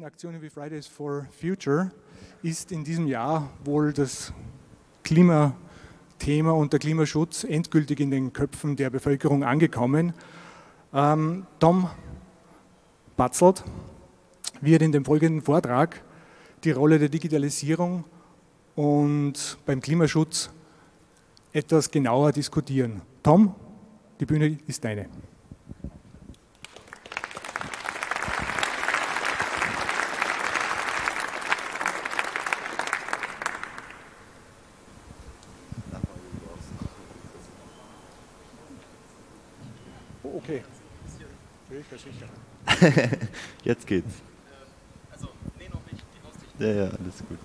angelegten Aktionen wie Fridays for Future ist in diesem Jahr wohl das Klimathema und der Klimaschutz endgültig in den Köpfen der Bevölkerung angekommen. Ähm, Tom Batzelt wird in dem folgenden Vortrag die Rolle der Digitalisierung und beim Klimaschutz etwas genauer diskutieren. Tom, die Bühne ist deine. Sicher. Jetzt geht's. Also, nee, noch nicht. Ja, ja, alles gut.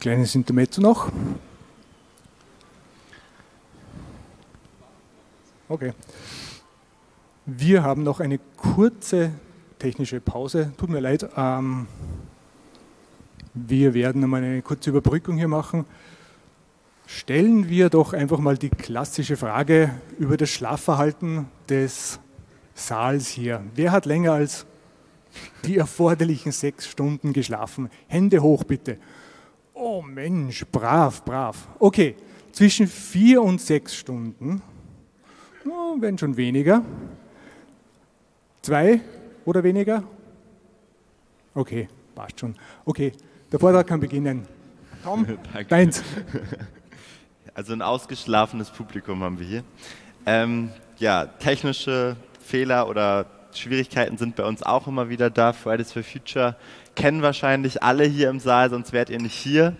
Kleines Intermezzo noch. Okay. Wir haben noch eine kurze technische Pause. Tut mir leid. Ähm, wir werden einmal eine kurze Überbrückung hier machen. Stellen wir doch einfach mal die klassische Frage über das Schlafverhalten des Saals hier. Wer hat länger als die erforderlichen sechs Stunden geschlafen? Hände hoch bitte. Oh Mensch, brav, brav. Okay, zwischen vier und sechs Stunden, oh, wenn schon weniger. Zwei oder weniger? Okay, passt schon. Okay, der Vortrag kann beginnen. Tom, deins. Also ein ausgeschlafenes Publikum haben wir hier. Ähm, ja, technische Fehler oder Schwierigkeiten sind bei uns auch immer wieder da. Fridays for Future kennen wahrscheinlich alle hier im Saal, sonst wärt ihr nicht hier.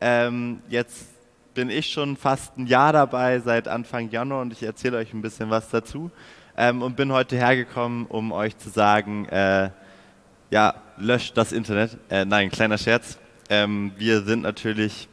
Ähm, jetzt bin ich schon fast ein Jahr dabei, seit Anfang Januar, und ich erzähle euch ein bisschen was dazu. Ähm, und bin heute hergekommen, um euch zu sagen, äh, ja, löscht das Internet. Äh, nein, kleiner Scherz. Ähm, wir sind natürlich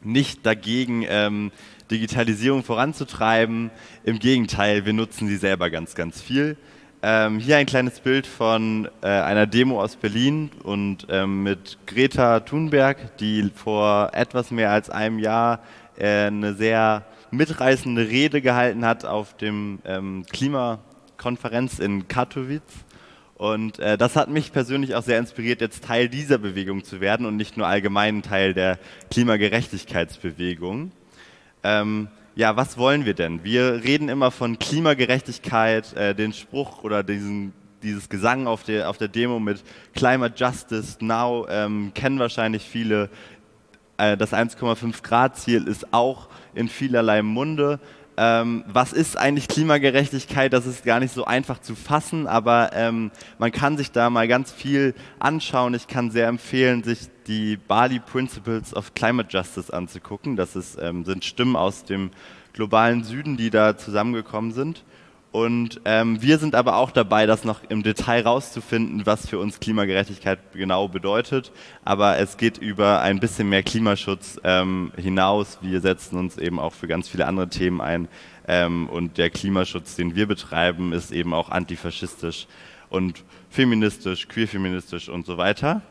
nicht dagegen, ähm, Digitalisierung voranzutreiben. Im Gegenteil, wir nutzen sie selber ganz, ganz viel. Ähm, hier ein kleines Bild von äh, einer Demo aus Berlin und ähm, mit Greta Thunberg, die vor etwas mehr als einem Jahr äh, eine sehr mitreißende Rede gehalten hat auf dem ähm, Klimakonferenz in Katowice. Und äh, das hat mich persönlich auch sehr inspiriert, jetzt Teil dieser Bewegung zu werden und nicht nur allgemein Teil der Klimagerechtigkeitsbewegung. Ähm, ja, was wollen wir denn? Wir reden immer von Klimagerechtigkeit, äh, den Spruch oder diesen, dieses Gesang auf der, auf der Demo mit Climate Justice Now ähm, kennen wahrscheinlich viele. Äh, das 1,5 Grad Ziel ist auch in vielerlei Munde. Ähm, was ist eigentlich Klimagerechtigkeit? Das ist gar nicht so einfach zu fassen, aber ähm, man kann sich da mal ganz viel anschauen. Ich kann sehr empfehlen, sich die Bali Principles of Climate Justice anzugucken. Das ist, ähm, sind Stimmen aus dem globalen Süden, die da zusammengekommen sind. Und ähm, wir sind aber auch dabei, das noch im Detail rauszufinden, was für uns Klimagerechtigkeit genau bedeutet. Aber es geht über ein bisschen mehr Klimaschutz ähm, hinaus. Wir setzen uns eben auch für ganz viele andere Themen ein. Ähm, und der Klimaschutz, den wir betreiben, ist eben auch antifaschistisch und feministisch, queerfeministisch und so weiter.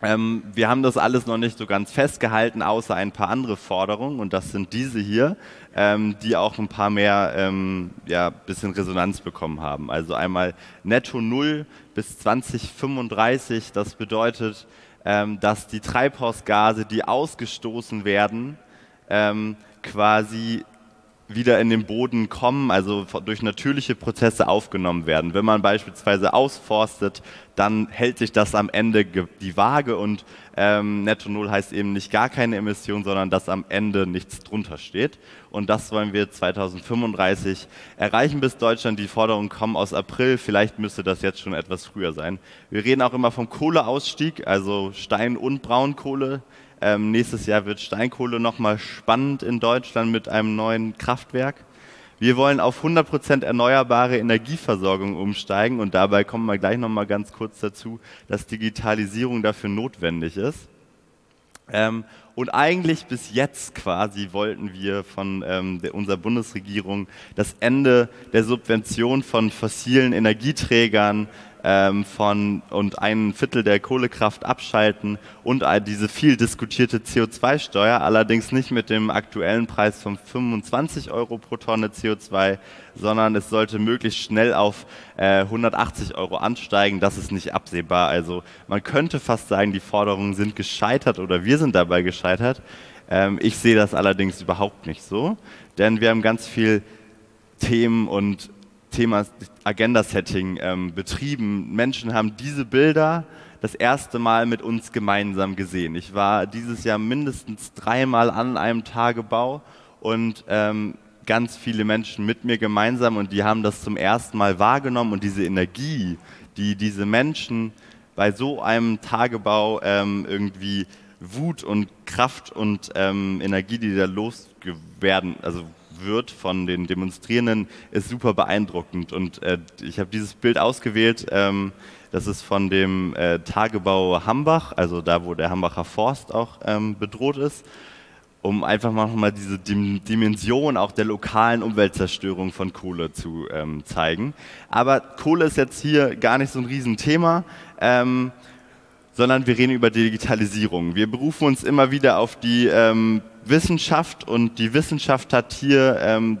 Ähm, wir haben das alles noch nicht so ganz festgehalten, außer ein paar andere Forderungen und das sind diese hier, ähm, die auch ein paar mehr ähm, ja, bisschen Resonanz bekommen haben. Also einmal netto null bis 2035, das bedeutet, ähm, dass die Treibhausgase, die ausgestoßen werden, ähm, quasi wieder in den Boden kommen, also durch natürliche Prozesse aufgenommen werden. Wenn man beispielsweise ausforstet, dann hält sich das am Ende die Waage und ähm, Netto Null heißt eben nicht gar keine Emission, sondern dass am Ende nichts drunter steht. Und das wollen wir 2035 erreichen, bis Deutschland. Die Forderungen kommen aus April, vielleicht müsste das jetzt schon etwas früher sein. Wir reden auch immer vom Kohleausstieg, also Stein- und Braunkohle ähm, nächstes Jahr wird Steinkohle nochmal spannend in Deutschland mit einem neuen Kraftwerk. Wir wollen auf 100% erneuerbare Energieversorgung umsteigen und dabei kommen wir gleich nochmal ganz kurz dazu, dass Digitalisierung dafür notwendig ist. Ähm, und eigentlich bis jetzt quasi wollten wir von ähm, der, unserer Bundesregierung das Ende der Subvention von fossilen Energieträgern ähm, von und ein Viertel der Kohlekraft abschalten und diese viel diskutierte CO2-Steuer, allerdings nicht mit dem aktuellen Preis von 25 Euro pro Tonne CO2, sondern es sollte möglichst schnell auf äh, 180 Euro ansteigen. Das ist nicht absehbar. Also man könnte fast sagen, die Forderungen sind gescheitert oder wir sind dabei gescheitert. Ähm, ich sehe das allerdings überhaupt nicht so, denn wir haben ganz viel Themen und Thema Agenda-Setting ähm, betrieben. Menschen haben diese Bilder das erste Mal mit uns gemeinsam gesehen. Ich war dieses Jahr mindestens dreimal an einem Tagebau und ähm, ganz viele Menschen mit mir gemeinsam und die haben das zum ersten Mal wahrgenommen und diese Energie, die diese Menschen bei so einem Tagebau ähm, irgendwie Wut und Kraft und ähm, Energie, die da loswerden, also wird von den Demonstrierenden, ist super beeindruckend. Und äh, ich habe dieses Bild ausgewählt. Ähm, das ist von dem äh, Tagebau Hambach, also da, wo der Hambacher Forst auch ähm, bedroht ist, um einfach mal diese Dim Dimension auch der lokalen Umweltzerstörung von Kohle zu ähm, zeigen. Aber Kohle ist jetzt hier gar nicht so ein Riesenthema. Ähm, sondern wir reden über Digitalisierung. Wir berufen uns immer wieder auf die ähm, Wissenschaft und die Wissenschaft hat hier ähm,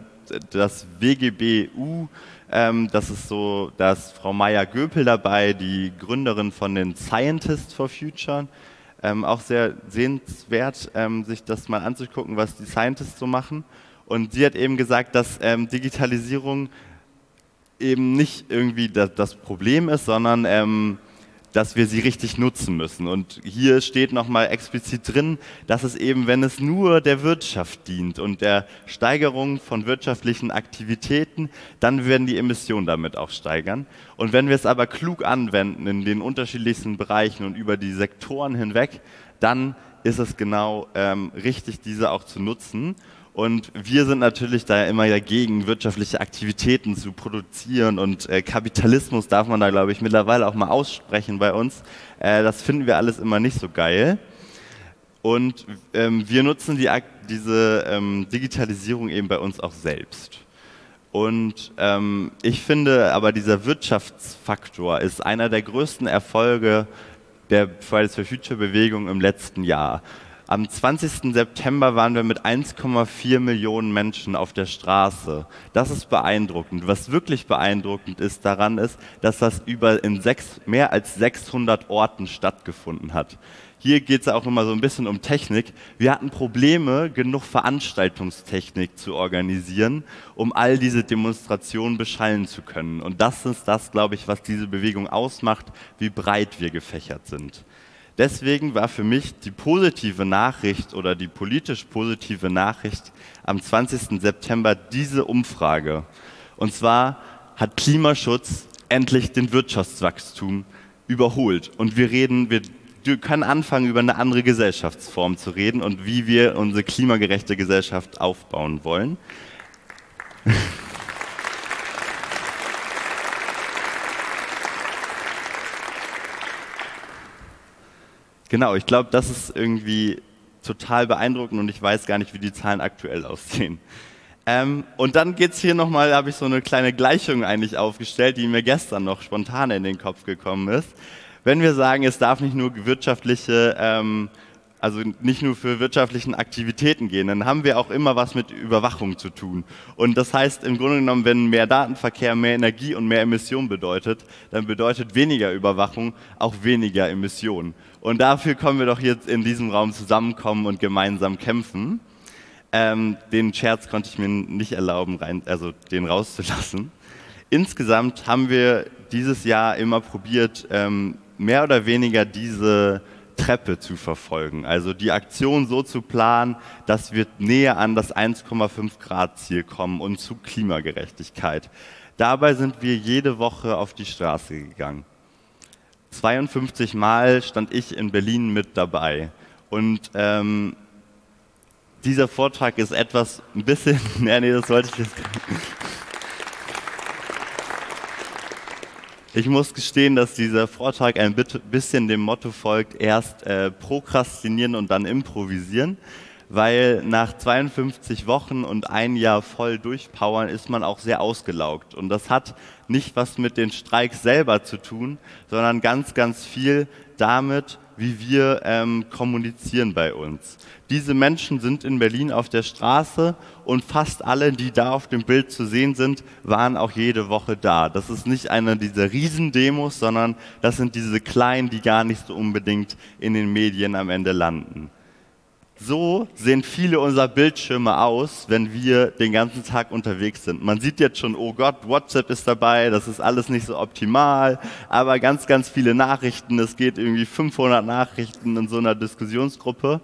das WGBU, ähm, das ist so, da ist Frau Maya Göpel dabei, die Gründerin von den Scientists for Future. Ähm, auch sehr sehenswert, ähm, sich das mal anzugucken, was die Scientists so machen. Und sie hat eben gesagt, dass ähm, Digitalisierung eben nicht irgendwie das, das Problem ist, sondern ähm, dass wir sie richtig nutzen müssen. Und hier steht nochmal explizit drin, dass es eben, wenn es nur der Wirtschaft dient und der Steigerung von wirtschaftlichen Aktivitäten, dann werden die Emissionen damit auch steigern. Und wenn wir es aber klug anwenden in den unterschiedlichsten Bereichen und über die Sektoren hinweg, dann ist es genau ähm, richtig, diese auch zu nutzen. Und wir sind natürlich da immer dagegen, wirtschaftliche Aktivitäten zu produzieren. Und äh, Kapitalismus darf man da, glaube ich, mittlerweile auch mal aussprechen bei uns. Äh, das finden wir alles immer nicht so geil. Und ähm, wir nutzen die, diese ähm, Digitalisierung eben bei uns auch selbst. Und ähm, ich finde aber dieser Wirtschaftsfaktor ist einer der größten Erfolge der Fridays for Future Bewegung im letzten Jahr. Am 20. September waren wir mit 1,4 Millionen Menschen auf der Straße. Das ist beeindruckend. Was wirklich beeindruckend ist daran ist, dass das über in sechs, mehr als 600 Orten stattgefunden hat. Hier geht es auch immer so ein bisschen um Technik. Wir hatten Probleme, genug Veranstaltungstechnik zu organisieren, um all diese Demonstrationen beschallen zu können. Und das ist das, glaube ich, was diese Bewegung ausmacht, wie breit wir gefächert sind. Deswegen war für mich die positive Nachricht oder die politisch positive Nachricht am 20. September diese Umfrage. Und zwar hat Klimaschutz endlich den Wirtschaftswachstum überholt. Und wir reden, wir können anfangen, über eine andere Gesellschaftsform zu reden und wie wir unsere klimagerechte Gesellschaft aufbauen wollen. Genau, ich glaube, das ist irgendwie total beeindruckend und ich weiß gar nicht, wie die Zahlen aktuell aussehen. Ähm, und dann geht es hier nochmal, habe ich so eine kleine Gleichung eigentlich aufgestellt, die mir gestern noch spontan in den Kopf gekommen ist. Wenn wir sagen, es darf nicht nur wirtschaftliche ähm, also nicht nur für wirtschaftlichen Aktivitäten gehen, dann haben wir auch immer was mit Überwachung zu tun. Und das heißt im Grunde genommen, wenn mehr Datenverkehr mehr Energie und mehr Emissionen bedeutet, dann bedeutet weniger Überwachung auch weniger Emissionen. Und dafür können wir doch jetzt in diesem Raum zusammenkommen und gemeinsam kämpfen. Ähm, den Scherz konnte ich mir nicht erlauben, rein, also den rauszulassen. Insgesamt haben wir dieses Jahr immer probiert, ähm, mehr oder weniger diese Treppe zu verfolgen. Also die Aktion so zu planen, dass wir näher an das 1,5 Grad Ziel kommen und zu Klimagerechtigkeit. Dabei sind wir jede Woche auf die Straße gegangen. 52 Mal stand ich in Berlin mit dabei. Und ähm, dieser Vortrag ist etwas ein bisschen, nee, nee, das wollte ich jetzt. Ich muss gestehen, dass dieser Vortrag ein bisschen dem Motto folgt, erst äh, prokrastinieren und dann improvisieren, weil nach 52 Wochen und ein Jahr voll durchpowern ist man auch sehr ausgelaugt. Und das hat nicht was mit den Streiks selber zu tun, sondern ganz, ganz viel damit, wie wir ähm, kommunizieren bei uns. Diese Menschen sind in Berlin auf der Straße und fast alle, die da auf dem Bild zu sehen sind, waren auch jede Woche da. Das ist nicht eine dieser Riesendemos, sondern das sind diese kleinen, die gar nicht so unbedingt in den Medien am Ende landen. So sehen viele unserer Bildschirme aus, wenn wir den ganzen Tag unterwegs sind. Man sieht jetzt schon, oh Gott, WhatsApp ist dabei, das ist alles nicht so optimal, aber ganz, ganz viele Nachrichten. Es geht irgendwie 500 Nachrichten in so einer Diskussionsgruppe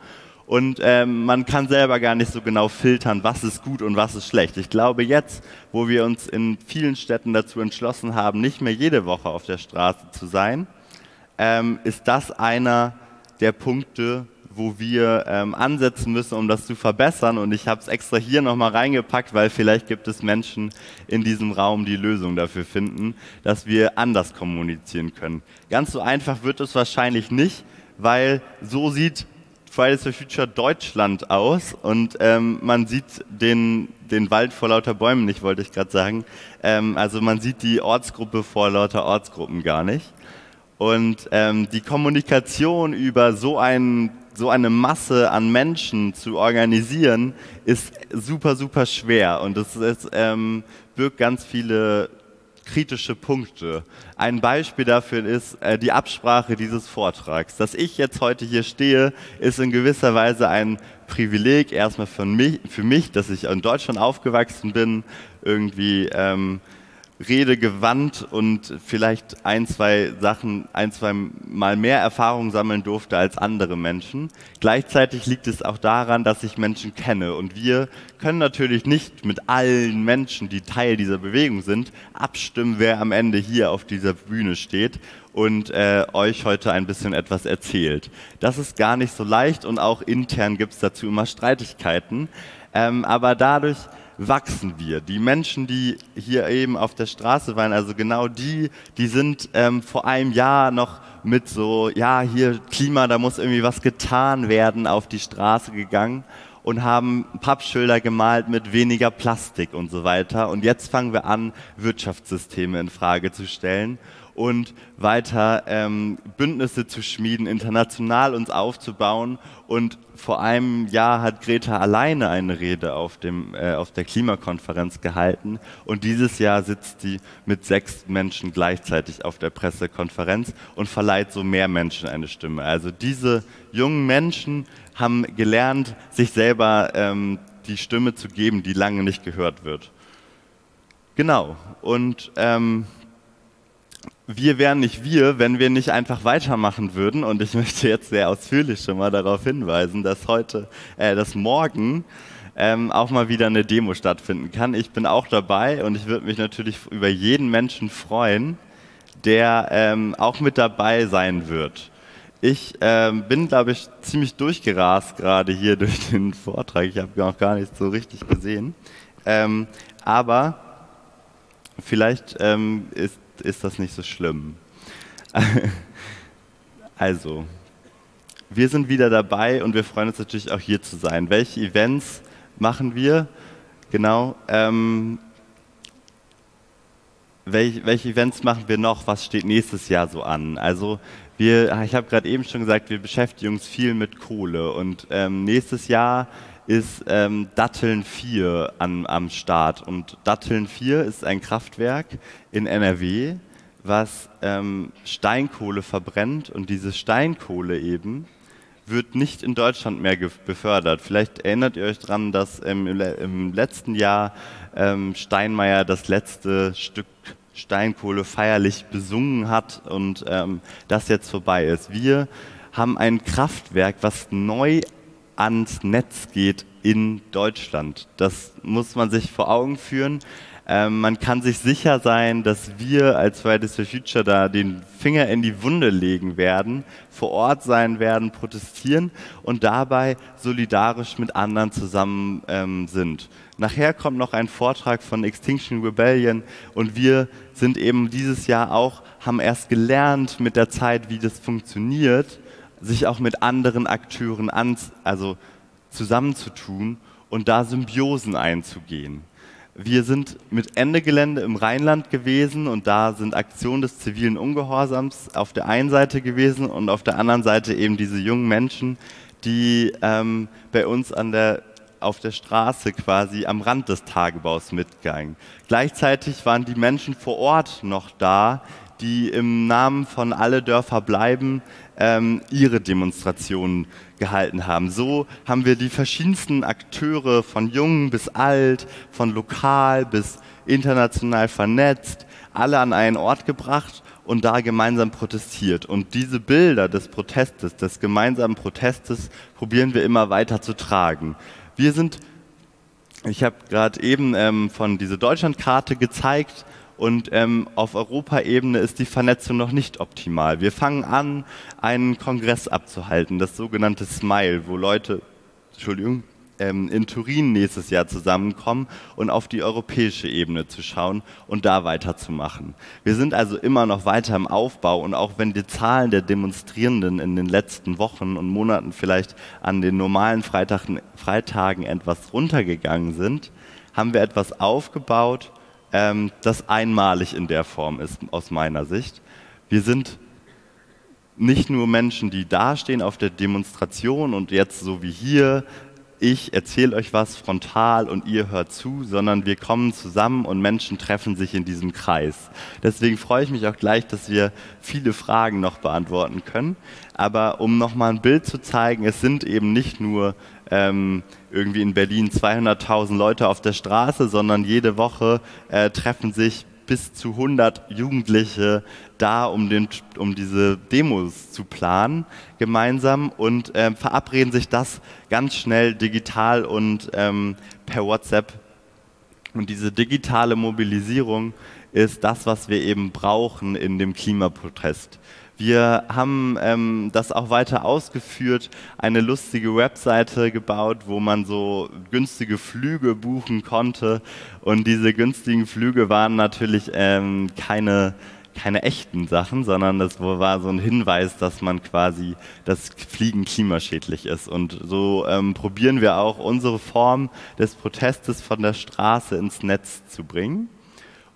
und ähm, man kann selber gar nicht so genau filtern, was ist gut und was ist schlecht. Ich glaube, jetzt, wo wir uns in vielen Städten dazu entschlossen haben, nicht mehr jede Woche auf der Straße zu sein, ähm, ist das einer der Punkte, wo wir ähm, ansetzen müssen, um das zu verbessern. Und ich habe es extra hier nochmal reingepackt, weil vielleicht gibt es Menschen in diesem Raum, die Lösung dafür finden, dass wir anders kommunizieren können. Ganz so einfach wird es wahrscheinlich nicht, weil so sieht Fridays for Future Deutschland aus und ähm, man sieht den, den Wald vor lauter Bäumen nicht, wollte ich gerade sagen. Ähm, also man sieht die Ortsgruppe vor lauter Ortsgruppen gar nicht. Und ähm, die Kommunikation über so einen so eine Masse an Menschen zu organisieren, ist super, super schwer und es ähm, birgt ganz viele kritische Punkte. Ein Beispiel dafür ist äh, die Absprache dieses Vortrags. Dass ich jetzt heute hier stehe, ist in gewisser Weise ein Privileg erstmal für mich, für mich dass ich in Deutschland aufgewachsen bin, irgendwie ähm, redegewandt und vielleicht ein, zwei Sachen, ein, zwei Mal mehr Erfahrung sammeln durfte als andere Menschen. Gleichzeitig liegt es auch daran, dass ich Menschen kenne. Und wir können natürlich nicht mit allen Menschen, die Teil dieser Bewegung sind, abstimmen, wer am Ende hier auf dieser Bühne steht und äh, euch heute ein bisschen etwas erzählt. Das ist gar nicht so leicht und auch intern gibt es dazu immer Streitigkeiten. Ähm, aber dadurch, wachsen wir. Die Menschen, die hier eben auf der Straße waren, also genau die, die sind ähm, vor einem Jahr noch mit so, ja, hier Klima, da muss irgendwie was getan werden, auf die Straße gegangen und haben Pappschilder gemalt mit weniger Plastik und so weiter. Und jetzt fangen wir an, Wirtschaftssysteme in Frage zu stellen und weiter ähm, Bündnisse zu schmieden, international uns aufzubauen. Und vor einem Jahr hat Greta alleine eine Rede auf, dem, äh, auf der Klimakonferenz gehalten. Und dieses Jahr sitzt sie mit sechs Menschen gleichzeitig auf der Pressekonferenz und verleiht so mehr Menschen eine Stimme. Also diese jungen Menschen haben gelernt, sich selber ähm, die Stimme zu geben, die lange nicht gehört wird. Genau. Und ähm, wir wären nicht wir, wenn wir nicht einfach weitermachen würden. Und ich möchte jetzt sehr ausführlich schon mal darauf hinweisen, dass heute, äh, dass morgen ähm, auch mal wieder eine Demo stattfinden kann. Ich bin auch dabei und ich würde mich natürlich über jeden Menschen freuen, der ähm, auch mit dabei sein wird. Ich ähm, bin, glaube ich, ziemlich durchgerast gerade hier durch den Vortrag. Ich habe auch gar nicht so richtig gesehen. Ähm, aber vielleicht ähm, ist ist das nicht so schlimm. also, wir sind wieder dabei und wir freuen uns natürlich auch hier zu sein. Welche Events machen wir? Genau. Ähm, welche, welche Events machen wir noch? Was steht nächstes Jahr so an? Also wir, ich habe gerade eben schon gesagt, wir beschäftigen uns viel mit Kohle und ähm, nächstes Jahr ist ähm, Datteln 4 an, am Start. Und Datteln 4 ist ein Kraftwerk in NRW, was ähm, Steinkohle verbrennt. Und diese Steinkohle eben wird nicht in Deutschland mehr befördert. Vielleicht erinnert ihr euch daran, dass ähm, im letzten Jahr ähm, Steinmeier das letzte Stück Steinkohle feierlich besungen hat und ähm, das jetzt vorbei ist. Wir haben ein Kraftwerk, was neu ans Netz geht in Deutschland. Das muss man sich vor Augen führen. Ähm, man kann sich sicher sein, dass wir als Fridays for Future da den Finger in die Wunde legen werden, vor Ort sein werden, protestieren und dabei solidarisch mit anderen zusammen ähm, sind. Nachher kommt noch ein Vortrag von Extinction Rebellion und wir sind eben dieses Jahr auch, haben erst gelernt mit der Zeit, wie das funktioniert sich auch mit anderen Akteuren an, also zusammenzutun und da Symbiosen einzugehen. Wir sind mit Ende Gelände im Rheinland gewesen und da sind Aktionen des zivilen Ungehorsams auf der einen Seite gewesen und auf der anderen Seite eben diese jungen Menschen, die ähm, bei uns an der, auf der Straße quasi am Rand des Tagebaus mitgegangen. Gleichzeitig waren die Menschen vor Ort noch da, die im Namen von Alle Dörfer bleiben ähm, ihre Demonstrationen gehalten haben. So haben wir die verschiedensten Akteure von jung bis alt, von lokal bis international vernetzt, alle an einen Ort gebracht und da gemeinsam protestiert. Und diese Bilder des Protestes, des gemeinsamen Protestes, probieren wir immer weiter zu tragen. Wir sind, ich habe gerade eben ähm, von dieser Deutschlandkarte gezeigt, und ähm, auf Europaebene ist die Vernetzung noch nicht optimal. Wir fangen an, einen Kongress abzuhalten, das sogenannte SMILE, wo Leute, Entschuldigung, ähm, in Turin nächstes Jahr zusammenkommen und auf die europäische Ebene zu schauen und da weiterzumachen. Wir sind also immer noch weiter im Aufbau und auch wenn die Zahlen der Demonstrierenden in den letzten Wochen und Monaten vielleicht an den normalen Freitagen, Freitagen etwas runtergegangen sind, haben wir etwas aufgebaut, ähm, das einmalig in der Form ist, aus meiner Sicht. Wir sind nicht nur Menschen, die dastehen auf der Demonstration und jetzt so wie hier, ich erzähle euch was frontal und ihr hört zu, sondern wir kommen zusammen und Menschen treffen sich in diesem Kreis. Deswegen freue ich mich auch gleich, dass wir viele Fragen noch beantworten können. Aber um nochmal ein Bild zu zeigen, es sind eben nicht nur ähm, irgendwie in Berlin 200.000 Leute auf der Straße, sondern jede Woche äh, treffen sich bis zu 100 Jugendliche da, um, den, um diese Demos zu planen gemeinsam und äh, verabreden sich das ganz schnell digital und ähm, per WhatsApp. Und diese digitale Mobilisierung ist das, was wir eben brauchen in dem Klimaprotest. Wir haben ähm, das auch weiter ausgeführt, eine lustige Webseite gebaut, wo man so günstige Flüge buchen konnte. Und diese günstigen Flüge waren natürlich ähm, keine, keine echten Sachen, sondern das war so ein Hinweis, dass man quasi, dass Fliegen klimaschädlich ist. Und so ähm, probieren wir auch unsere Form des Protestes von der Straße ins Netz zu bringen.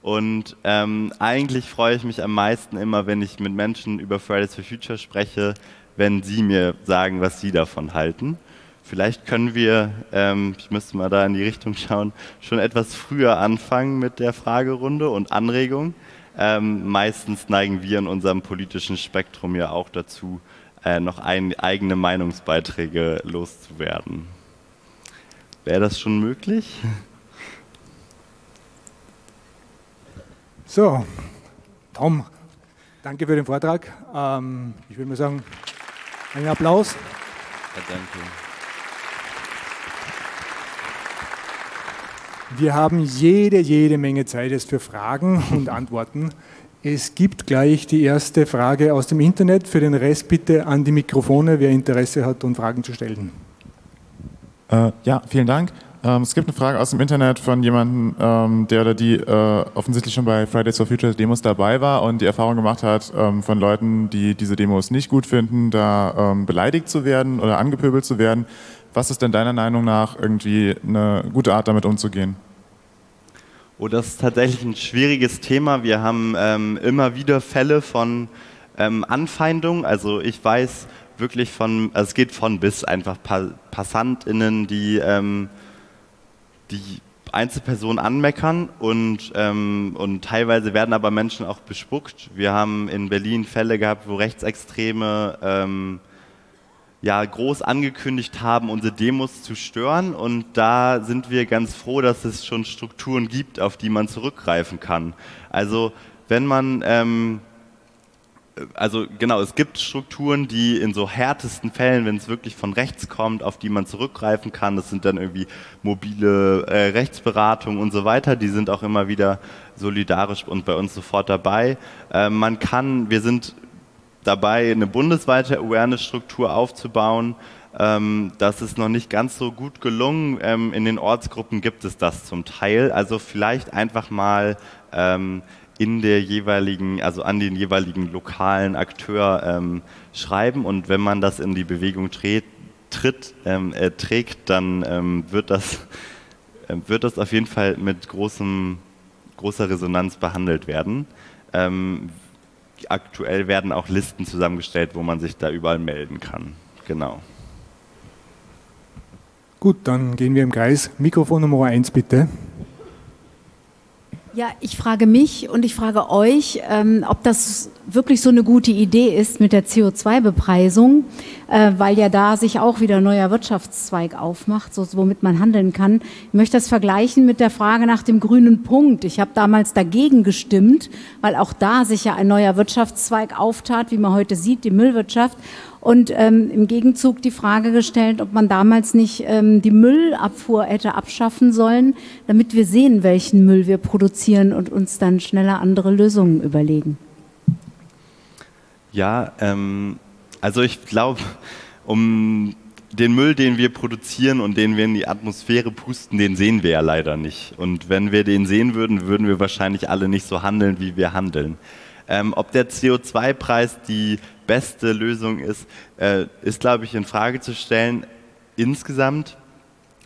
Und ähm, eigentlich freue ich mich am meisten immer, wenn ich mit Menschen über Fridays for Future spreche, wenn sie mir sagen, was sie davon halten. Vielleicht können wir, ähm, ich müsste mal da in die Richtung schauen, schon etwas früher anfangen mit der Fragerunde und Anregung. Ähm, meistens neigen wir in unserem politischen Spektrum ja auch dazu, äh, noch ein, eigene Meinungsbeiträge loszuwerden. Wäre das schon möglich? So, Tom, danke für den Vortrag. Ähm, ich würde mal sagen, einen Applaus. Ja, danke. Wir haben jede, jede Menge Zeit jetzt für Fragen und Antworten. Es gibt gleich die erste Frage aus dem Internet. Für den Rest bitte an die Mikrofone, wer Interesse hat und Fragen zu stellen. Äh, ja, vielen Dank. Ähm, es gibt eine Frage aus dem Internet von jemandem, ähm, der oder die äh, offensichtlich schon bei Fridays for Future Demos dabei war und die Erfahrung gemacht hat, ähm, von Leuten, die diese Demos nicht gut finden, da ähm, beleidigt zu werden oder angepöbelt zu werden. Was ist denn deiner Meinung nach irgendwie eine gute Art, damit umzugehen? Oh, das ist tatsächlich ein schwieriges Thema. Wir haben ähm, immer wieder Fälle von ähm, Anfeindung. Also ich weiß wirklich von, also es geht von bis einfach PassantInnen, die die Einzelpersonen anmeckern und, ähm, und teilweise werden aber Menschen auch bespuckt. Wir haben in Berlin Fälle gehabt, wo Rechtsextreme ähm, ja, groß angekündigt haben, unsere Demos zu stören. Und da sind wir ganz froh, dass es schon Strukturen gibt, auf die man zurückgreifen kann. Also wenn man ähm, also genau, es gibt Strukturen, die in so härtesten Fällen, wenn es wirklich von rechts kommt, auf die man zurückgreifen kann, das sind dann irgendwie mobile äh, Rechtsberatung und so weiter, die sind auch immer wieder solidarisch und bei uns sofort dabei. Äh, man kann, wir sind dabei, eine bundesweite Awareness-Struktur aufzubauen. Ähm, das ist noch nicht ganz so gut gelungen. Ähm, in den Ortsgruppen gibt es das zum Teil. Also vielleicht einfach mal ähm, in der jeweiligen, also an den jeweiligen lokalen Akteur ähm, schreiben und wenn man das in die Bewegung dreht, tritt, ähm, äh, trägt, dann ähm, wird, das, äh, wird das auf jeden Fall mit großem, großer Resonanz behandelt werden. Ähm, aktuell werden auch Listen zusammengestellt, wo man sich da überall melden kann. Genau. Gut, dann gehen wir im Kreis. Mikrofon Nummer 1 bitte. Ja, ich frage mich und ich frage euch, ähm, ob das wirklich so eine gute Idee ist mit der CO2-Bepreisung, äh, weil ja da sich auch wieder ein neuer Wirtschaftszweig aufmacht, so, womit man handeln kann. Ich möchte das vergleichen mit der Frage nach dem grünen Punkt. Ich habe damals dagegen gestimmt, weil auch da sich ja ein neuer Wirtschaftszweig auftat, wie man heute sieht, die Müllwirtschaft und ähm, im Gegenzug die Frage gestellt, ob man damals nicht ähm, die Müllabfuhr hätte abschaffen sollen, damit wir sehen, welchen Müll wir produzieren und uns dann schneller andere Lösungen überlegen. Ja, ähm, also ich glaube, um den Müll, den wir produzieren und den wir in die Atmosphäre pusten, den sehen wir ja leider nicht. Und wenn wir den sehen würden, würden wir wahrscheinlich alle nicht so handeln, wie wir handeln. Ähm, ob der CO2-Preis die beste Lösung ist, äh, ist, glaube ich, in Frage zu stellen insgesamt.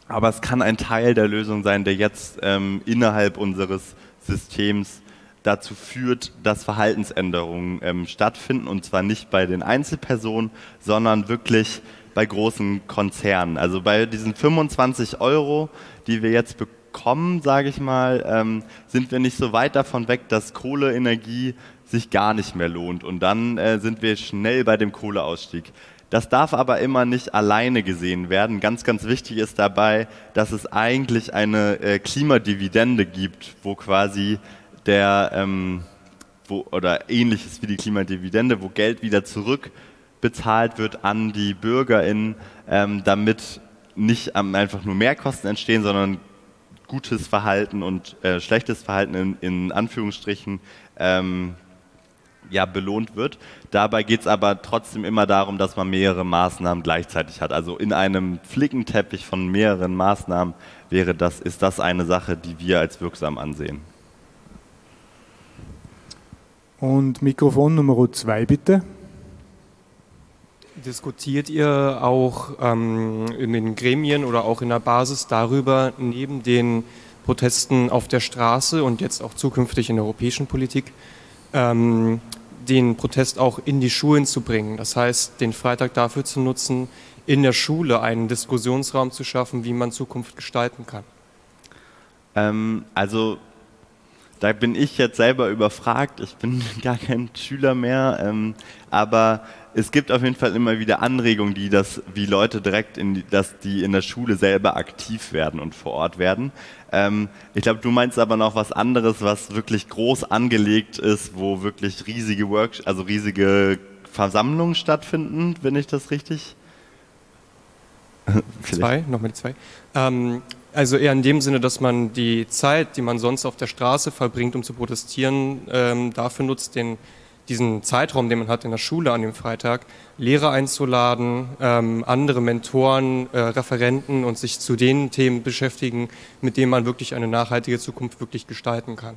Aber es kann ein Teil der Lösung sein, der jetzt ähm, innerhalb unseres Systems dazu führt, dass Verhaltensänderungen ähm, stattfinden und zwar nicht bei den Einzelpersonen, sondern wirklich bei großen Konzernen. Also bei diesen 25 Euro, die wir jetzt bekommen, sage ich mal, ähm, sind wir nicht so weit davon weg, dass Kohleenergie sich gar nicht mehr lohnt. Und dann äh, sind wir schnell bei dem Kohleausstieg. Das darf aber immer nicht alleine gesehen werden. Ganz, ganz wichtig ist dabei, dass es eigentlich eine äh, Klimadividende gibt, wo quasi der, ähm, wo, oder ähnliches wie die Klimadividende, wo Geld wieder zurückbezahlt wird an die BürgerInnen, ähm, damit nicht einfach nur Mehrkosten entstehen, sondern gutes Verhalten und äh, schlechtes Verhalten in, in Anführungsstrichen ähm, ja, belohnt wird. Dabei geht es aber trotzdem immer darum, dass man mehrere Maßnahmen gleichzeitig hat. Also in einem Flickenteppich von mehreren Maßnahmen wäre das, ist das eine Sache, die wir als wirksam ansehen. Und Mikrofon Nummer zwei bitte. Diskutiert ihr auch ähm, in den Gremien oder auch in der Basis darüber, neben den Protesten auf der Straße und jetzt auch zukünftig in der europäischen Politik, ähm, den Protest auch in die Schulen zu bringen. Das heißt, den Freitag dafür zu nutzen, in der Schule einen Diskussionsraum zu schaffen, wie man Zukunft gestalten kann. Ähm, also da bin ich jetzt selber überfragt. Ich bin gar kein Schüler mehr, ähm, aber es gibt auf jeden Fall immer wieder Anregungen, die das, wie Leute direkt in die, dass die in der Schule selber aktiv werden und vor Ort werden. Ähm, ich glaube, du meinst aber noch was anderes, was wirklich groß angelegt ist, wo wirklich riesige Workshops, also riesige Versammlungen stattfinden, wenn ich das richtig? zwei, nochmal die zwei. Ähm, also eher in dem Sinne, dass man die Zeit, die man sonst auf der Straße verbringt, um zu protestieren, ähm, dafür nutzt, den diesen Zeitraum, den man hat in der Schule an dem Freitag, Lehrer einzuladen, ähm, andere Mentoren, äh, Referenten und sich zu den Themen beschäftigen, mit denen man wirklich eine nachhaltige Zukunft wirklich gestalten kann.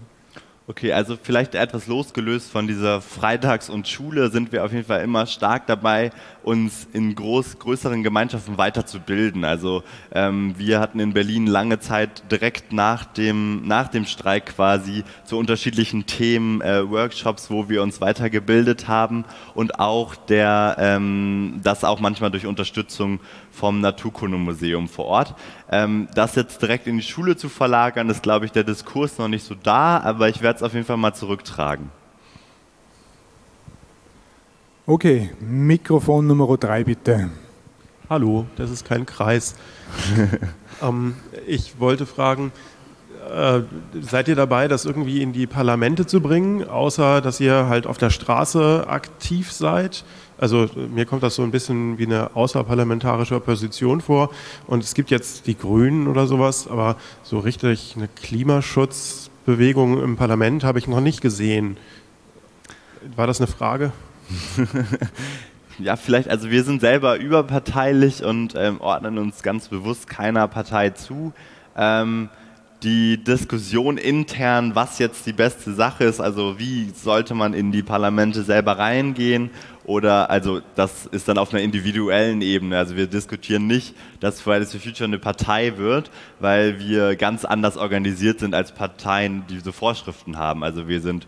Okay, also vielleicht etwas losgelöst von dieser Freitags- und Schule sind wir auf jeden Fall immer stark dabei, uns in groß, größeren Gemeinschaften weiterzubilden. Also ähm, wir hatten in Berlin lange Zeit direkt nach dem, nach dem Streik quasi zu unterschiedlichen Themen äh, Workshops, wo wir uns weitergebildet haben und auch der, ähm, das auch manchmal durch Unterstützung vom Naturkundemuseum vor Ort. Ähm, das jetzt direkt in die Schule zu verlagern, ist, glaube ich, der Diskurs noch nicht so da, aber ich werde es auf jeden Fall mal zurücktragen. Okay, Mikrofon Nummer drei bitte. Hallo, das ist kein Kreis. ähm, ich wollte fragen, äh, seid ihr dabei, das irgendwie in die Parlamente zu bringen, außer dass ihr halt auf der Straße aktiv seid? Also mir kommt das so ein bisschen wie eine außerparlamentarische Opposition vor. Und es gibt jetzt die Grünen oder sowas, aber so richtig eine Klimaschutzbewegung im Parlament habe ich noch nicht gesehen. War das eine Frage? ja, vielleicht, also wir sind selber überparteilich und ähm, ordnen uns ganz bewusst keiner Partei zu. Ähm, die Diskussion intern, was jetzt die beste Sache ist, also wie sollte man in die Parlamente selber reingehen oder also das ist dann auf einer individuellen Ebene. Also wir diskutieren nicht, dass Fridays for Future eine Partei wird, weil wir ganz anders organisiert sind als Parteien, die so Vorschriften haben. Also wir sind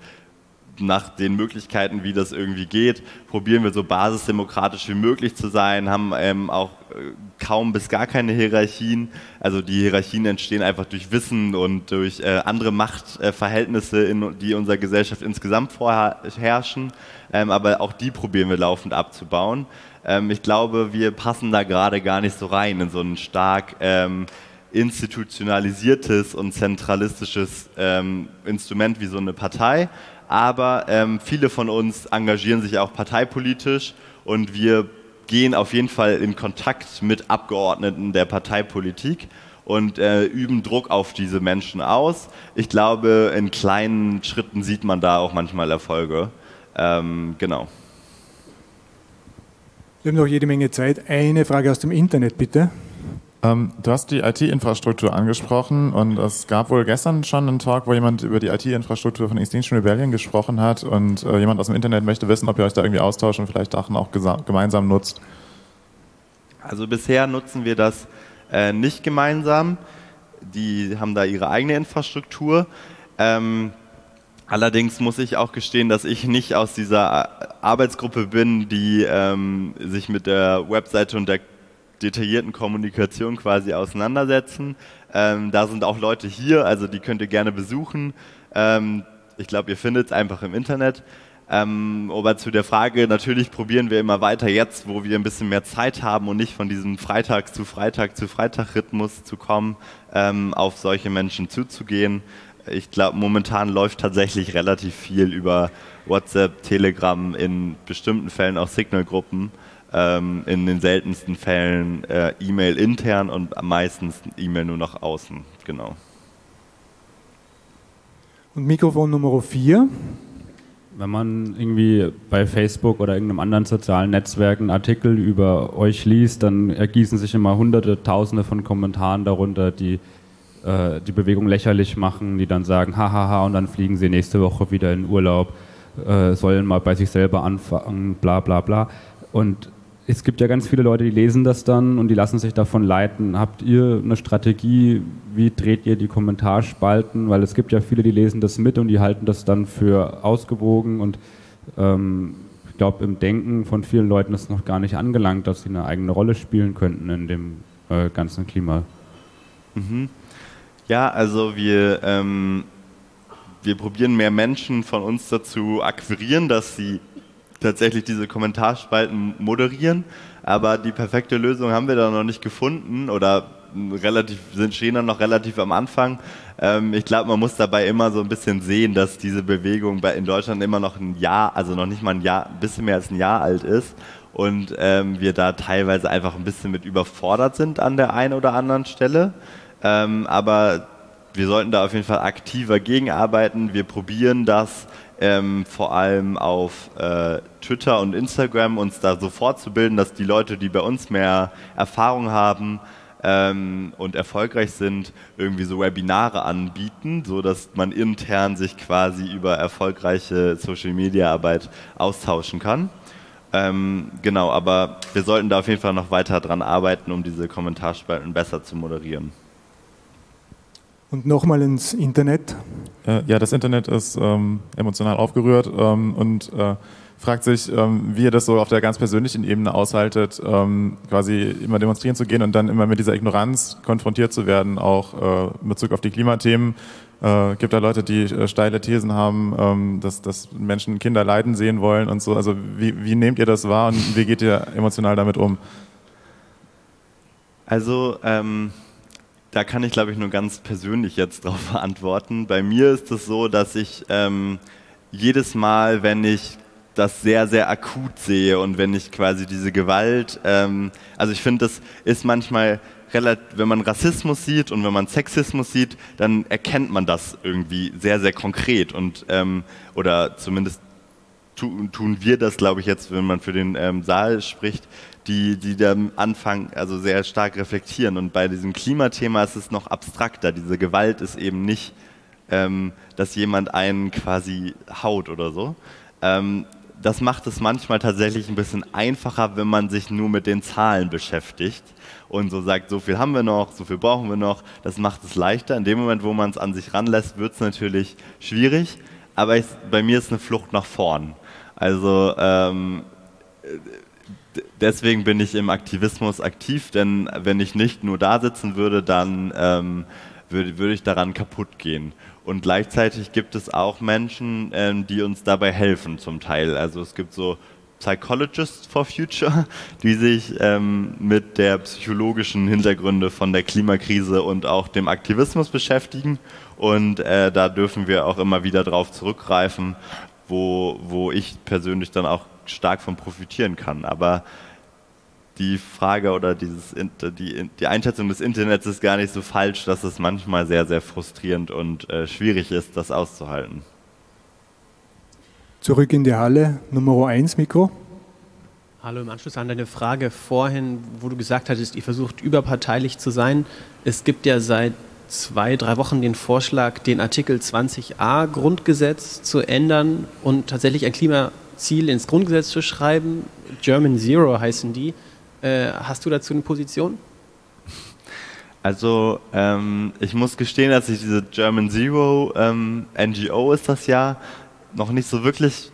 nach den Möglichkeiten, wie das irgendwie geht, probieren wir so basisdemokratisch wie möglich zu sein, haben ähm, auch äh, kaum bis gar keine Hierarchien. Also die Hierarchien entstehen einfach durch Wissen und durch äh, andere Machtverhältnisse, in, die unserer Gesellschaft insgesamt vorherrschen. Ähm, aber auch die probieren wir laufend abzubauen. Ähm, ich glaube, wir passen da gerade gar nicht so rein in so ein stark ähm, institutionalisiertes und zentralistisches ähm, Instrument wie so eine Partei aber ähm, viele von uns engagieren sich auch parteipolitisch und wir gehen auf jeden Fall in Kontakt mit Abgeordneten der Parteipolitik und äh, üben Druck auf diese Menschen aus. Ich glaube, in kleinen Schritten sieht man da auch manchmal Erfolge. Ähm, genau. Wir haben noch jede Menge Zeit. Eine Frage aus dem Internet, bitte. Ähm, du hast die IT-Infrastruktur angesprochen und es gab wohl gestern schon einen Talk, wo jemand über die IT-Infrastruktur von Extinction Rebellion gesprochen hat und äh, jemand aus dem Internet möchte wissen, ob ihr euch da irgendwie austauscht und vielleicht Sachen auch gemeinsam nutzt. Also bisher nutzen wir das äh, nicht gemeinsam. Die haben da ihre eigene Infrastruktur. Ähm, allerdings muss ich auch gestehen, dass ich nicht aus dieser Arbeitsgruppe bin, die ähm, sich mit der Webseite und der detaillierten Kommunikation quasi auseinandersetzen. Ähm, da sind auch Leute hier, also die könnt ihr gerne besuchen. Ähm, ich glaube, ihr findet es einfach im Internet. Ähm, aber zu der Frage, natürlich probieren wir immer weiter jetzt, wo wir ein bisschen mehr Zeit haben und nicht von diesem Freitag zu Freitag zu Freitag Rhythmus zu kommen, ähm, auf solche Menschen zuzugehen. Ich glaube, momentan läuft tatsächlich relativ viel über WhatsApp, Telegram, in bestimmten Fällen auch Signal-Gruppen ähm, in den seltensten Fällen äh, E-Mail intern und am meisten E-Mail nur nach außen. Genau. Und Mikrofon Nummer 4. Wenn man irgendwie bei Facebook oder irgendeinem anderen sozialen Netzwerk einen Artikel über euch liest, dann ergießen sich immer hunderte, tausende von Kommentaren darunter, die äh, die Bewegung lächerlich machen, die dann sagen, hahaha, und dann fliegen sie nächste Woche wieder in Urlaub, äh, sollen mal bei sich selber anfangen, bla bla bla. Und es gibt ja ganz viele Leute, die lesen das dann und die lassen sich davon leiten. Habt ihr eine Strategie? Wie dreht ihr die Kommentarspalten? Weil es gibt ja viele, die lesen das mit und die halten das dann für ausgewogen und ähm, ich glaube, im Denken von vielen Leuten ist noch gar nicht angelangt, dass sie eine eigene Rolle spielen könnten in dem äh, ganzen Klima. Mhm. Ja, also wir, ähm, wir probieren mehr Menschen von uns dazu akquirieren, dass sie tatsächlich diese Kommentarspalten moderieren, aber die perfekte Lösung haben wir da noch nicht gefunden oder relativ, sind stehen noch relativ am Anfang. Ähm, ich glaube, man muss dabei immer so ein bisschen sehen, dass diese Bewegung bei, in Deutschland immer noch ein Jahr, also noch nicht mal ein Jahr, ein bisschen mehr als ein Jahr alt ist und ähm, wir da teilweise einfach ein bisschen mit überfordert sind an der einen oder anderen Stelle. Ähm, aber wir sollten da auf jeden Fall aktiver gegenarbeiten. Wir probieren das ähm, vor allem auf äh, Twitter und Instagram uns da so fortzubilden, dass die Leute, die bei uns mehr Erfahrung haben ähm, und erfolgreich sind, irgendwie so Webinare anbieten, so dass man intern sich quasi über erfolgreiche Social Media Arbeit austauschen kann. Ähm, genau, aber wir sollten da auf jeden Fall noch weiter dran arbeiten, um diese Kommentarspalten besser zu moderieren. Und nochmal ins Internet. Äh, ja, das Internet ist ähm, emotional aufgerührt ähm, und äh, fragt sich, ähm, wie ihr das so auf der ganz persönlichen Ebene aushaltet, ähm, quasi immer demonstrieren zu gehen und dann immer mit dieser Ignoranz konfrontiert zu werden, auch äh, in Bezug auf die Klimathemen. Äh, gibt da Leute, die äh, steile Thesen haben, ähm, dass, dass Menschen Kinder leiden sehen wollen und so. Also wie, wie nehmt ihr das wahr und wie geht ihr emotional damit um? Also ähm da kann ich, glaube ich, nur ganz persönlich jetzt darauf antworten. Bei mir ist es so, dass ich ähm, jedes Mal, wenn ich das sehr, sehr akut sehe und wenn ich quasi diese Gewalt, ähm, also ich finde, das ist manchmal relativ, wenn man Rassismus sieht und wenn man Sexismus sieht, dann erkennt man das irgendwie sehr, sehr konkret und ähm, oder zumindest tun wir das, glaube ich, jetzt, wenn man für den ähm, Saal spricht, die, die da anfangen, also sehr stark reflektieren. Und bei diesem Klimathema ist es noch abstrakter. Diese Gewalt ist eben nicht, ähm, dass jemand einen quasi haut oder so. Ähm, das macht es manchmal tatsächlich ein bisschen einfacher, wenn man sich nur mit den Zahlen beschäftigt und so sagt, so viel haben wir noch, so viel brauchen wir noch. Das macht es leichter. In dem Moment, wo man es an sich ranlässt, wird es natürlich schwierig. Aber ich, bei mir ist eine Flucht nach vorn. Also ähm, deswegen bin ich im Aktivismus aktiv, denn wenn ich nicht nur da sitzen würde, dann ähm, würde, würde ich daran kaputt gehen. Und gleichzeitig gibt es auch Menschen, ähm, die uns dabei helfen zum Teil. Also es gibt so Psychologists for Future, die sich ähm, mit der psychologischen Hintergründe von der Klimakrise und auch dem Aktivismus beschäftigen. Und äh, da dürfen wir auch immer wieder darauf zurückgreifen, wo, wo ich persönlich dann auch stark von profitieren kann. Aber die Frage oder dieses, die, die Einschätzung des Internets ist gar nicht so falsch, dass es manchmal sehr, sehr frustrierend und äh, schwierig ist, das auszuhalten. Zurück in die Halle, Nummer 1 Mikro. Hallo, im Anschluss an deine Frage vorhin, wo du gesagt hattest, ihr versucht überparteilich zu sein. Es gibt ja seit zwei, drei Wochen den Vorschlag, den Artikel 20a Grundgesetz zu ändern und tatsächlich ein Klimaziel ins Grundgesetz zu schreiben. German Zero heißen die. Äh, hast du dazu eine Position? Also ähm, ich muss gestehen, dass ich diese German Zero ähm, NGO ist das ja noch nicht so wirklich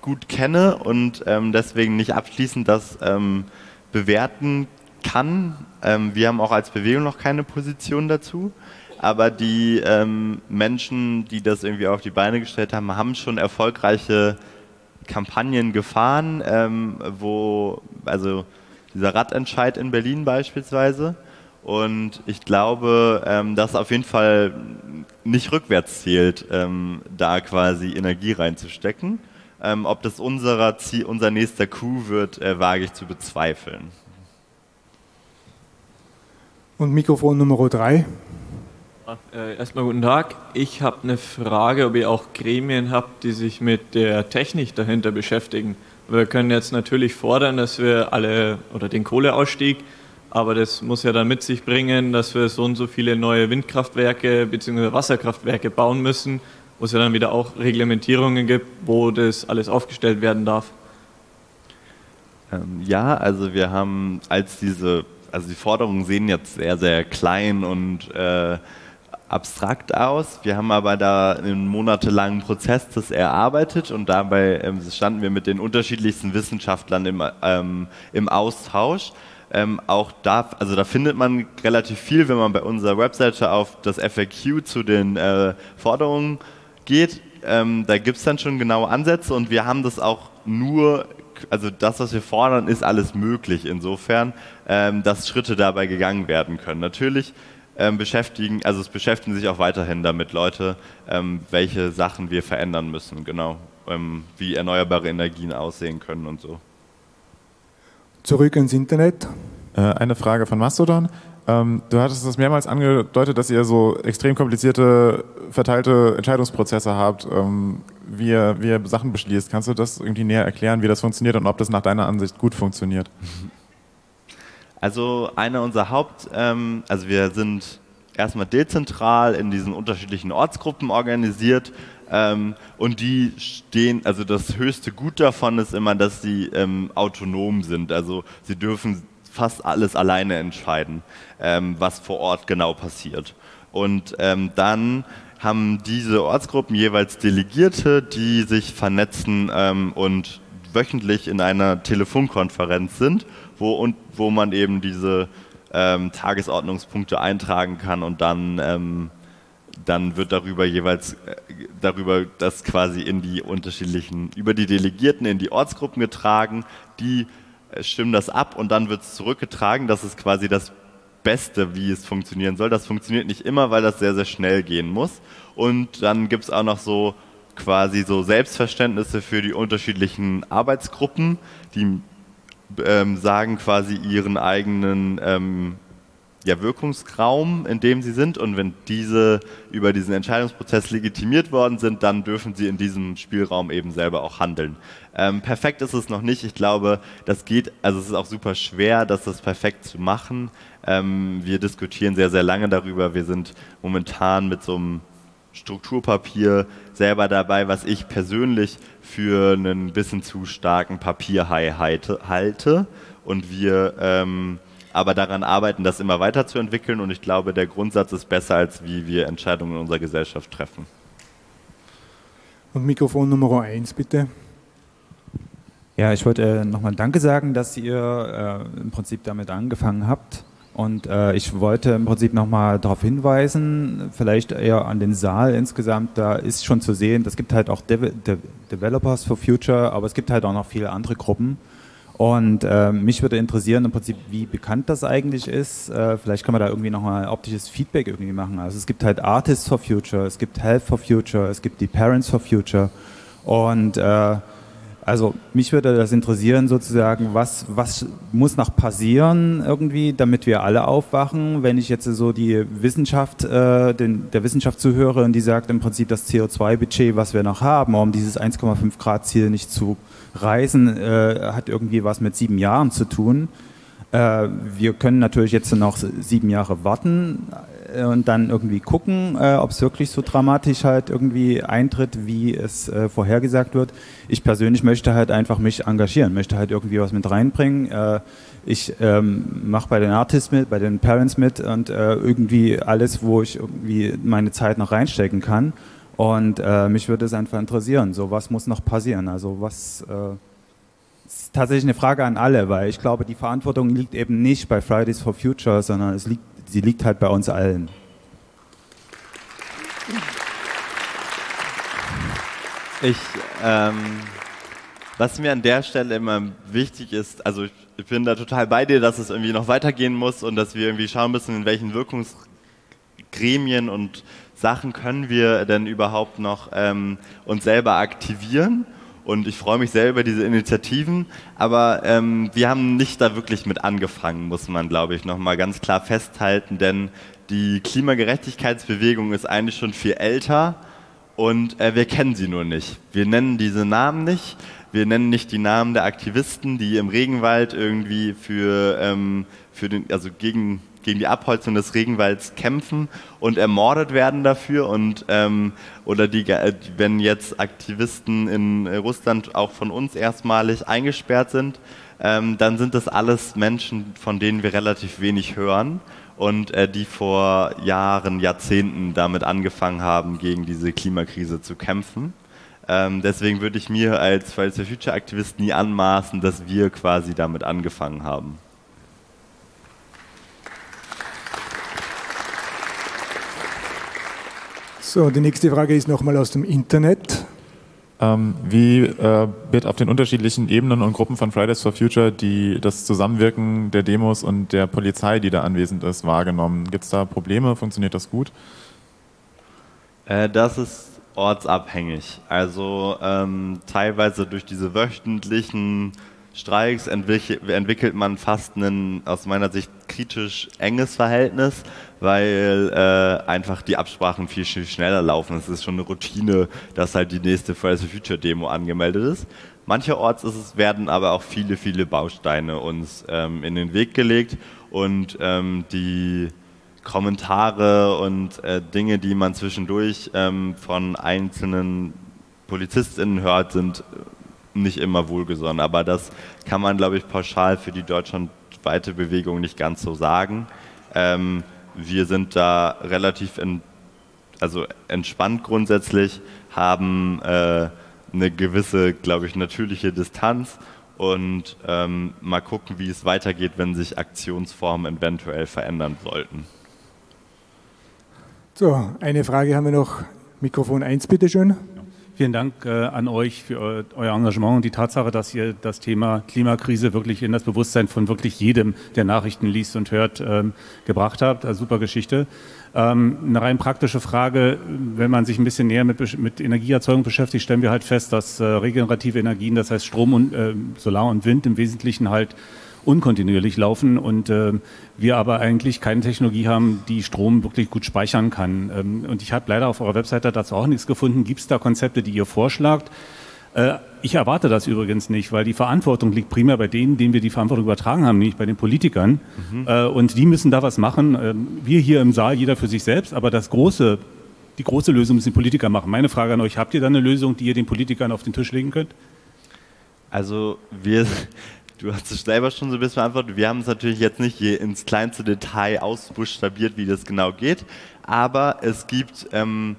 gut kenne und ähm, deswegen nicht abschließend das ähm, bewerten kann. Ähm, wir haben auch als Bewegung noch keine Position dazu, aber die ähm, Menschen, die das irgendwie auf die Beine gestellt haben, haben schon erfolgreiche Kampagnen gefahren, ähm, wo, also dieser Radentscheid in Berlin beispielsweise. Und ich glaube, ähm, dass auf jeden Fall nicht rückwärts zählt, da quasi Energie reinzustecken. ob das unserer Ziel, unser nächster Coup wird, äh, wage ich zu bezweifeln. Und Mikrofon Nummer drei. Äh, erstmal guten Tag. Ich habe eine Frage, ob ihr auch Gremien habt, die sich mit der Technik dahinter beschäftigen. Wir können jetzt natürlich fordern, dass wir alle oder den Kohleausstieg, aber das muss ja dann mit sich bringen, dass wir so und so viele neue Windkraftwerke bzw. Wasserkraftwerke bauen müssen, wo es ja dann wieder auch Reglementierungen gibt, wo das alles aufgestellt werden darf. Ähm, ja, also wir haben als diese also die Forderungen sehen jetzt sehr, sehr klein und äh, abstrakt aus. Wir haben aber da einen monatelangen Prozess das erarbeitet und dabei ähm, standen wir mit den unterschiedlichsten Wissenschaftlern im, ähm, im Austausch. Ähm, auch da, also da findet man relativ viel, wenn man bei unserer Webseite auf das FAQ zu den äh, Forderungen geht. Ähm, da gibt es dann schon genaue Ansätze und wir haben das auch nur also das, was wir fordern, ist alles möglich insofern, ähm, dass Schritte dabei gegangen werden können. Natürlich ähm, beschäftigen, also es beschäftigen sich auch weiterhin damit Leute, ähm, welche Sachen wir verändern müssen, genau, ähm, wie erneuerbare Energien aussehen können und so. Zurück ins Internet. Äh, eine Frage von Mastodon. Ähm, du hattest es mehrmals angedeutet, dass ihr so extrem komplizierte, verteilte Entscheidungsprozesse habt, ähm, wie, ihr, wie ihr Sachen beschließt. Kannst du das irgendwie näher erklären, wie das funktioniert und ob das nach deiner Ansicht gut funktioniert? Also eine unserer Haupt, ähm, also wir sind erstmal dezentral in diesen unterschiedlichen Ortsgruppen organisiert ähm, und die stehen, also das höchste Gut davon ist immer, dass sie ähm, autonom sind. Also sie dürfen fast alles alleine entscheiden, ähm, was vor Ort genau passiert. Und ähm, dann haben diese Ortsgruppen jeweils Delegierte, die sich vernetzen ähm, und wöchentlich in einer Telefonkonferenz sind, wo, und, wo man eben diese ähm, Tagesordnungspunkte eintragen kann und dann, ähm, dann wird darüber jeweils äh, darüber das quasi in die unterschiedlichen, über die Delegierten in die Ortsgruppen getragen, die stimmen das ab und dann wird es zurückgetragen. Das ist quasi das Beste, wie es funktionieren soll. Das funktioniert nicht immer, weil das sehr, sehr schnell gehen muss. Und dann gibt es auch noch so quasi so Selbstverständnisse für die unterschiedlichen Arbeitsgruppen, die ähm, sagen quasi ihren eigenen, ähm, ja, Wirkungsraum, in dem sie sind. Und wenn diese über diesen Entscheidungsprozess legitimiert worden sind, dann dürfen sie in diesem Spielraum eben selber auch handeln. Ähm, perfekt ist es noch nicht. Ich glaube, das geht, also es ist auch super schwer, das, das perfekt zu machen. Ähm, wir diskutieren sehr, sehr lange darüber. Wir sind momentan mit so einem Strukturpapier selber dabei, was ich persönlich für einen bisschen zu starken Papierhai halte. Und wir ähm, aber daran arbeiten, das immer weiterzuentwickeln. Und ich glaube, der Grundsatz ist besser, als wie wir Entscheidungen in unserer Gesellschaft treffen. Und Mikrofon Nummer eins, bitte. Ja, ich wollte äh, nochmal Danke sagen, dass ihr äh, im Prinzip damit angefangen habt. Und äh, ich wollte im Prinzip nochmal darauf hinweisen, vielleicht eher an den Saal insgesamt, da ist schon zu sehen, es gibt halt auch De De Developers for Future, aber es gibt halt auch noch viele andere Gruppen. Und äh, mich würde interessieren im Prinzip, wie bekannt das eigentlich ist. Äh, vielleicht kann man da irgendwie nochmal optisches Feedback irgendwie machen. Also es gibt halt Artists for Future, es gibt Health for Future, es gibt die Parents for Future. Und äh, also mich würde das interessieren sozusagen, was, was muss noch passieren irgendwie, damit wir alle aufwachen, wenn ich jetzt so die Wissenschaft, äh, den, der Wissenschaft zuhöre und die sagt im Prinzip das CO2-Budget, was wir noch haben, um dieses 1,5 Grad Ziel nicht zu reißen, äh, hat irgendwie was mit sieben Jahren zu tun. Äh, wir können natürlich jetzt noch sieben Jahre warten, und dann irgendwie gucken, äh, ob es wirklich so dramatisch halt irgendwie eintritt, wie es äh, vorhergesagt wird. Ich persönlich möchte halt einfach mich engagieren, möchte halt irgendwie was mit reinbringen. Äh, ich ähm, mache bei den Artists mit, bei den Parents mit und äh, irgendwie alles, wo ich irgendwie meine Zeit noch reinstecken kann. Und äh, mich würde es einfach interessieren, so was muss noch passieren. Also was ist tatsächlich eine Frage an alle, weil ich glaube, die Verantwortung liegt eben nicht bei Fridays for Future, sondern es liegt sie liegt halt bei uns allen. Ich, ähm, was mir an der Stelle immer wichtig ist, also ich, bin da total bei dir, dass es irgendwie noch weitergehen muss und dass wir irgendwie schauen müssen, in welchen Wirkungsgremien und Sachen können wir denn überhaupt noch ähm, uns selber aktivieren und ich freue mich sehr über diese Initiativen, aber ähm, wir haben nicht da wirklich mit angefangen, muss man, glaube ich, nochmal ganz klar festhalten, denn die Klimagerechtigkeitsbewegung ist eigentlich schon viel älter und äh, wir kennen sie nur nicht. Wir nennen diese Namen nicht. Wir nennen nicht die Namen der Aktivisten, die im Regenwald irgendwie für, ähm, für den, also gegen gegen die Abholzung des Regenwalds kämpfen und ermordet werden dafür und ähm, oder die, wenn jetzt Aktivisten in Russland auch von uns erstmalig eingesperrt sind, ähm, dann sind das alles Menschen, von denen wir relativ wenig hören und äh, die vor Jahren, Jahrzehnten damit angefangen haben, gegen diese Klimakrise zu kämpfen. Ähm, deswegen würde ich mir als Fridays for Future Aktivist nie anmaßen, dass wir quasi damit angefangen haben. So, die nächste Frage ist nochmal aus dem Internet. Ähm, wie äh, wird auf den unterschiedlichen Ebenen und Gruppen von Fridays for Future die, das Zusammenwirken der Demos und der Polizei, die da anwesend ist, wahrgenommen? Gibt es da Probleme? Funktioniert das gut? Äh, das ist ortsabhängig. Also ähm, teilweise durch diese wöchentlichen Streiks entwickelt man fast ein aus meiner Sicht kritisch enges Verhältnis, weil äh, einfach die Absprachen viel, viel schneller laufen. Es ist schon eine Routine, dass halt die nächste Fridays for Future Demo angemeldet ist. Mancherorts ist es, werden aber auch viele, viele Bausteine uns ähm, in den Weg gelegt und ähm, die Kommentare und äh, Dinge, die man zwischendurch ähm, von einzelnen PolizistInnen hört, sind nicht immer wohlgesonnen. Aber das kann man, glaube ich, pauschal für die deutschlandweite Bewegung nicht ganz so sagen. Ähm, wir sind da relativ in, also entspannt grundsätzlich, haben äh, eine gewisse, glaube ich, natürliche Distanz und ähm, mal gucken, wie es weitergeht, wenn sich Aktionsformen eventuell verändern sollten. So, eine Frage haben wir noch. Mikrofon 1, bitteschön. Vielen Dank äh, an euch für eu euer Engagement und die Tatsache, dass ihr das Thema Klimakrise wirklich in das Bewusstsein von wirklich jedem, der Nachrichten liest und hört, ähm, gebracht habt. Also super Geschichte. Ähm, eine rein praktische Frage, wenn man sich ein bisschen näher mit, mit Energieerzeugung beschäftigt, stellen wir halt fest, dass äh, regenerative Energien, das heißt Strom und äh, Solar und Wind im Wesentlichen halt unkontinuierlich laufen und äh, wir aber eigentlich keine Technologie haben, die Strom wirklich gut speichern kann. Ähm, und ich habe leider auf eurer Webseite dazu auch nichts gefunden. Gibt es da Konzepte, die ihr vorschlagt? Äh, ich erwarte das übrigens nicht, weil die Verantwortung liegt primär bei denen, denen wir die Verantwortung übertragen haben, nicht bei den Politikern. Mhm. Äh, und die müssen da was machen. Ähm, wir hier im Saal, jeder für sich selbst, aber das große, die große Lösung müssen die Politiker machen. Meine Frage an euch, habt ihr da eine Lösung, die ihr den Politikern auf den Tisch legen könnt? Also wir, du hast es selber schon so ein bisschen beantwortet. Wir haben es natürlich jetzt nicht ins kleinste Detail ausbuchstabiert, wie das genau geht, aber es gibt ähm,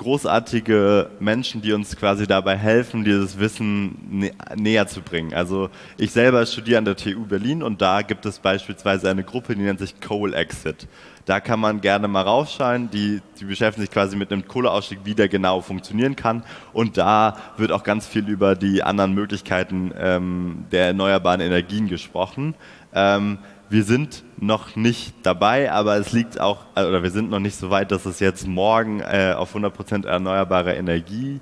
großartige Menschen, die uns quasi dabei helfen, dieses Wissen nä näher zu bringen. Also ich selber studiere an der TU Berlin und da gibt es beispielsweise eine Gruppe, die nennt sich Coal Exit. Da kann man gerne mal raufschauen. Die, die beschäftigen sich quasi mit einem Kohleausstieg, wie der genau funktionieren kann. Und da wird auch ganz viel über die anderen Möglichkeiten ähm, der erneuerbaren Energien gesprochen. Ähm, wir sind noch nicht dabei, aber es liegt auch, äh, oder wir sind noch nicht so weit, dass es jetzt morgen äh, auf 100% erneuerbare Energie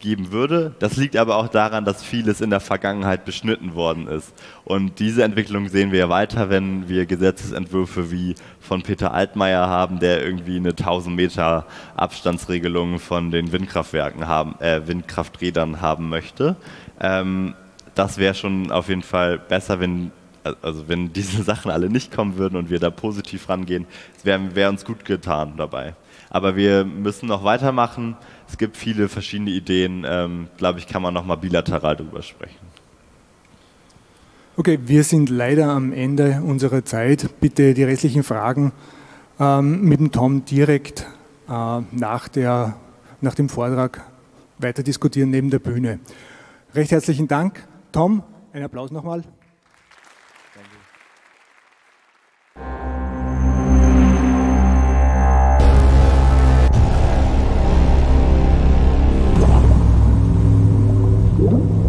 geben würde. Das liegt aber auch daran, dass vieles in der Vergangenheit beschnitten worden ist. Und diese Entwicklung sehen wir weiter, wenn wir Gesetzesentwürfe wie von Peter Altmaier haben, der irgendwie eine 1000 Meter Abstandsregelung von den Windkraftwerken haben, äh, Windkrafträdern haben möchte. Ähm, das wäre schon auf jeden Fall besser, wenn also wenn diese Sachen alle nicht kommen würden und wir da positiv rangehen, wäre wär uns gut getan dabei. Aber wir müssen noch weitermachen. Es gibt viele verschiedene Ideen. Ähm, Glaube ich, kann man noch mal bilateral darüber sprechen. Okay, wir sind leider am Ende unserer Zeit. Bitte die restlichen Fragen ähm, mit dem Tom direkt äh, nach, der, nach dem Vortrag weiter diskutieren neben der Bühne. Recht herzlichen Dank. Tom, ein Applaus nochmal. Mm-hmm.